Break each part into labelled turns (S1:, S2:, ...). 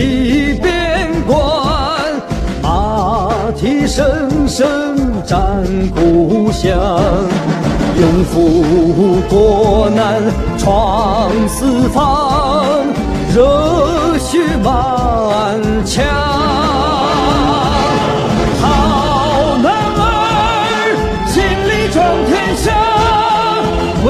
S1: 起边关，马蹄声声战故乡。勇赴国难闯四方，热血满腔。好男儿心里闯天下，为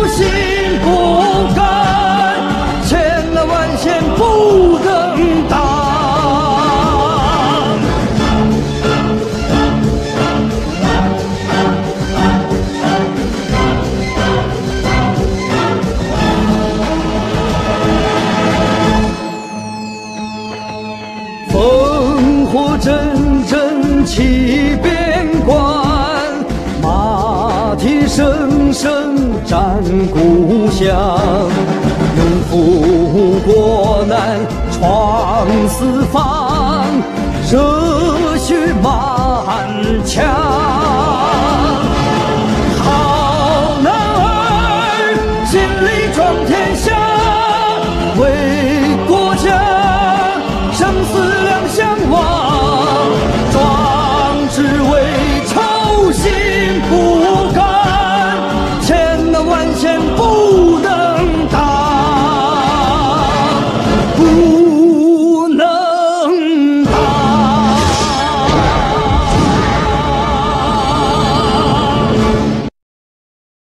S1: 酬心不甘，千难万险不能当。烽火阵声声战鼓响，勇赴国难闯四方，热血满腔。好男儿心里闯天下，为国家生死。